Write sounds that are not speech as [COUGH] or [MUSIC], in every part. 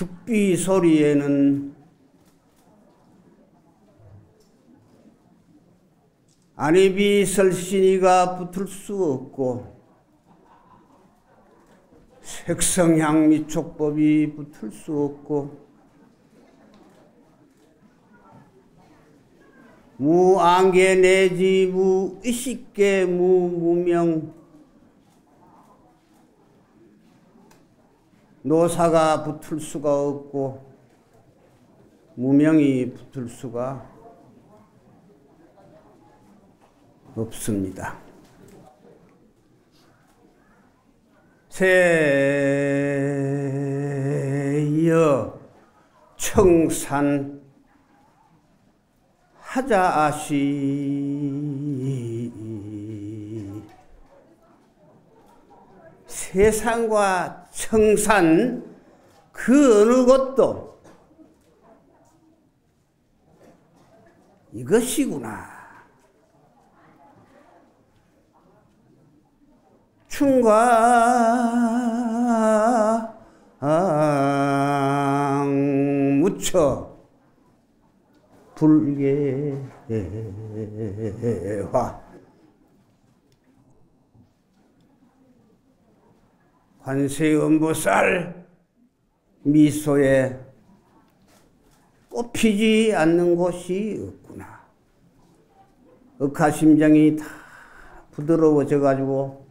죽비 소리에는 안입이 설신이가 붙을 수 없고 색성향 미 촉법이 붙을 수 없고 무안개 내지 무의식계 무무명 노사가 붙을 수가 없고 무명이 붙을 수가 없습니다. 세여 청산 하자아시 세상과 청산 그 어느 것도 이것이구나. 충과 무처 불계화 관세음보살 미소에 꽃피지 않는 곳이 없구나. 억하심장이 다 부드러워져 가지고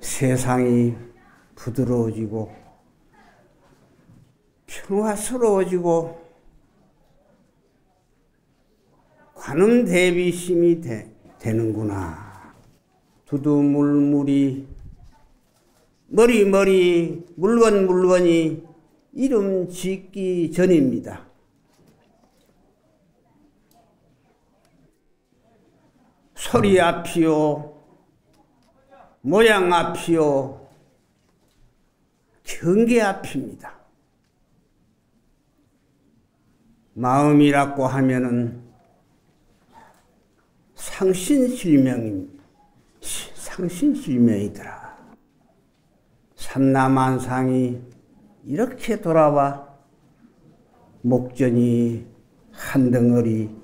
세상이 부드러워지고 평화스러워지고 관음 대비심이 되, 되는구나. 두두물물이 머리머리 물건 물건이 이름 짓기 전입니다. 소리 앞이요, 모양 앞이요, 경계 앞입니다. 마음이라고 하면은 상신실명입니다. 상신실명이더라. 삼남한상이 이렇게 돌아와 목전이 한 덩어리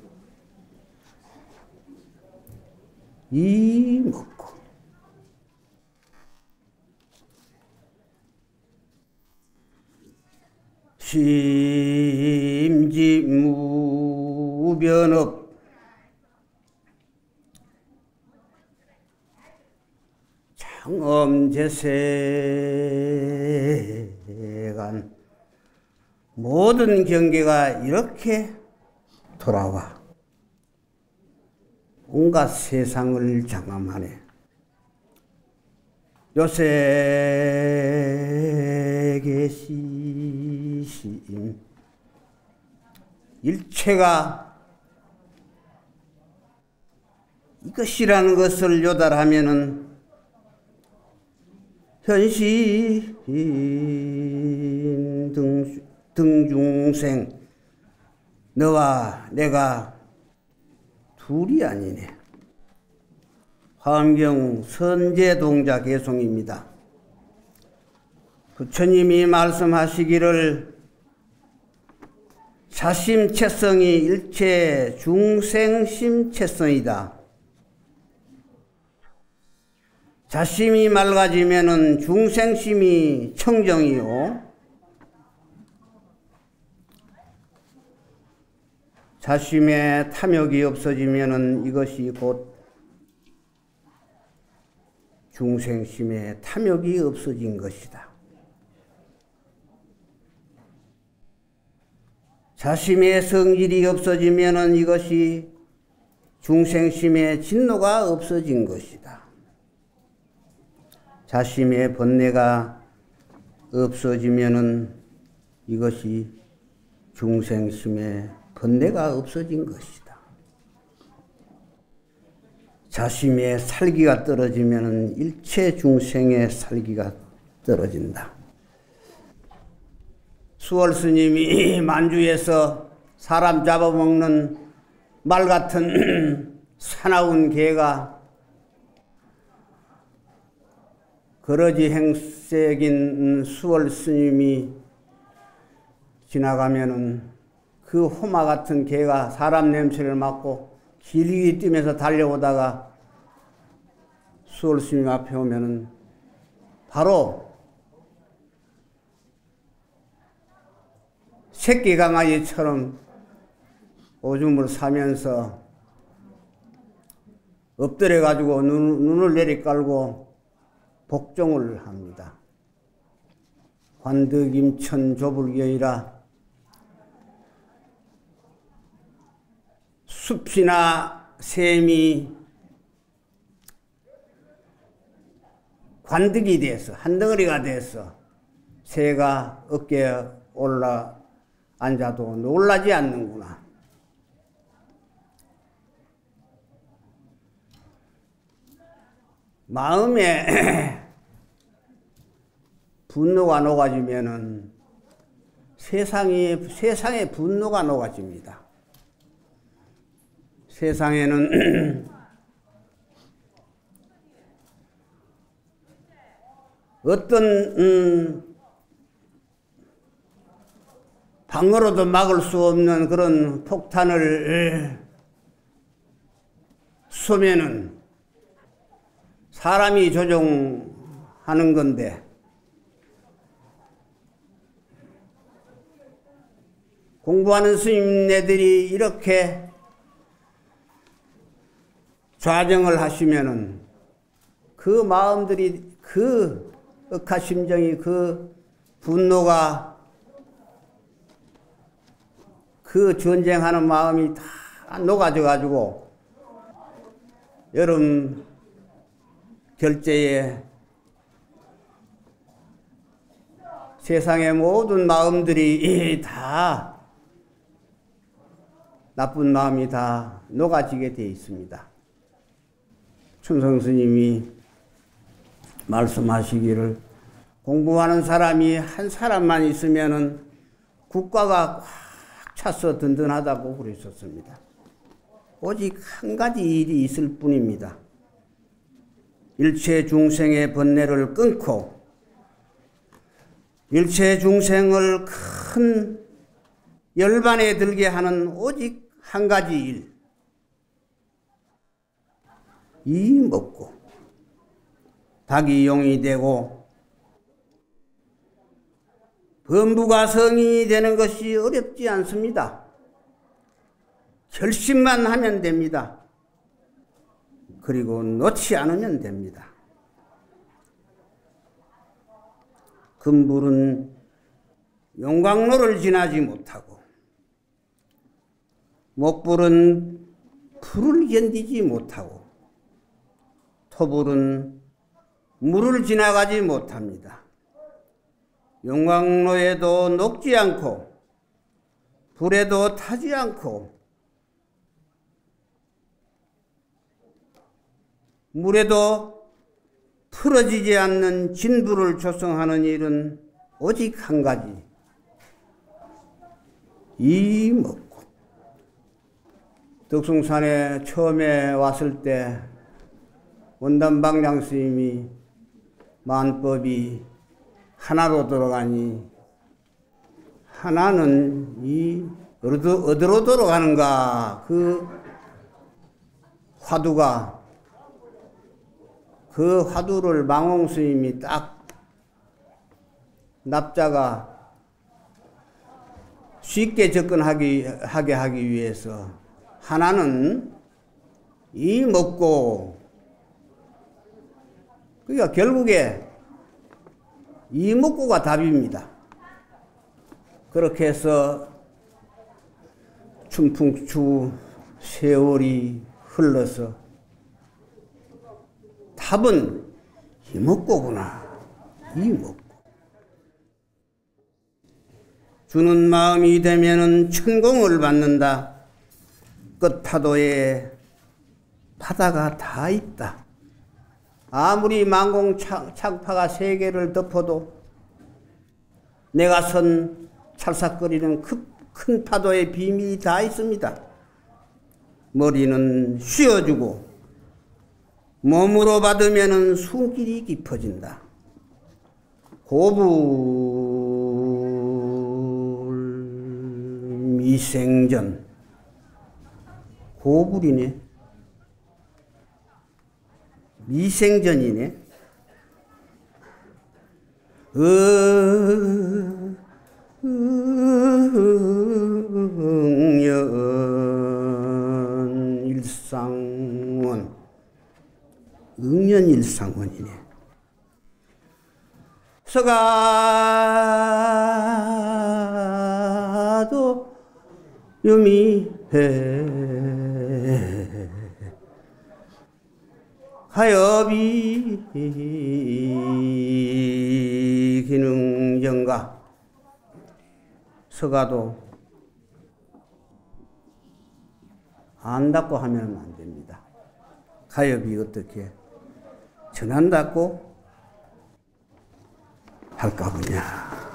이 먹고 심지무변업 청엄재세간 모든 경계가 이렇게 돌아와 온갖 세상을 장엄하네. 요새 계시심 일체가 이것이라는 것을 요달하면은 현시 등, 등중생 너와 내가 둘이 아니네. 화엄경 선제동자 개송입니다. 부처님이 말씀하시기를 자심체성이 일체 중생심체성이다. 자심이 맑아지면 중생심이 청정이요. 자심에 탐욕이 없어지면 이것이 곧 중생심에 탐욕이 없어진 것이다. 자심의 성질이 없어지면 이것이 중생심의 진노가 없어진 것이다. 자심의 번뇌가 없어지면은 이것이 중생심의 번뇌가 없어진 것이다. 자심의 살기가 떨어지면 일체 중생의 살기가 떨어진다. 수월 스님이 [CLEARS THROAT] 만주에서 사람 잡아먹는 말 같은 [CLEARS THROAT] 사나운 개가 거러지 행색인 수월 스님이 지나가면은 그 호마 같은 개가 사람 냄새를 맡고 길이 뛰면서 달려오다가 수월 스님 앞에 오면은 바로 새끼 강아지처럼 오줌을 사면서 엎드려 가지고 눈, 을 내리깔고 복종을 합니다. 관득임천 조불경이라 숲이나 샘이 관득이 돼서 한 덩어리가 돼서 새가 어깨에 올라 앉아도 놀라지 않는구나. 마음에 [CLEARS THROAT] 분노가 녹아지면은 세상이 세상에 분노가 녹아집니다. 세상에는 [CLEARS THROAT] 어떤 음, 방어로도 막을 수 없는 그런 폭탄을 쏘면은 사람이 조종하는 건데. 공부하는 스님네들이 이렇게 좌정을 하시면은 그 마음들이 그 억하 심정이 그 분노가 그 전쟁하는 마음이 다 녹아져 가지고 여름 결제에 세상의 모든 마음들이 다 나쁜 마음이 다 녹아지게 되어 있습니다. 춘성 스님이 말씀하시기를 공부하는 사람이 한 사람만 있으면은 국가가 꽉 차서 든든하다고 그랬었습니다. 오직 한 가지 일이 있을 뿐입니다. 일체 중생의 번뇌를 끊고 일체 중생을 큰 열반에 들게 하는 오직 한 가지 일. 이 먹고 닭이 용이 되고 범부가 성인이 되는 것이 어렵지 않습니다. 결심만 하면 됩니다. 그리고 놓지 않으면 됩니다. 금불은 용광로를 지나지 못하고 목불은 불을 견디지 못하고 토불은 물을 지나가지 못합니다. 용광로에도 녹지 않고 불에도 타지 않고 물에도 풀어지지 않는 진부를 조성하는 일은 오직 한 가지. 이 먹고. 덕숭산에 처음에 왔을 때 원단방량 스님이 만법이 하나로 들어가니 하나는 이 어디로 들어가는가 그 화두가 그 화두를 망홍 스님이 딱 납자가 쉽게 접근하기 하게 하기 위해서 하나는 이 먹고 그러니까 결국에 이 먹고가 답입니다. 그렇게 해서 춘풍추 세월이 흘러서 답은 이먹고구나. 이먹고. 주는 마음이 되면은 천공을 받는다. 끝파도에 바다가 다 있다. 아무리 만공 창파가 세계를 덮어도 내가 선 찰싹거리는 큰 파도의 비밀이 다 있습니다. 머리는 쉬어주고 몸으로 받으면 숨길이 깊어진다. 고불 미생전 고불이네. 미생전이네. 어, 응연 일상원 응연 일상원이네. 서가도 유미해 하여비 기능정가 서가도 안 닫고 하면 안 됩니다. 가엽이 어떻게 전안 닫고 할까 보냐.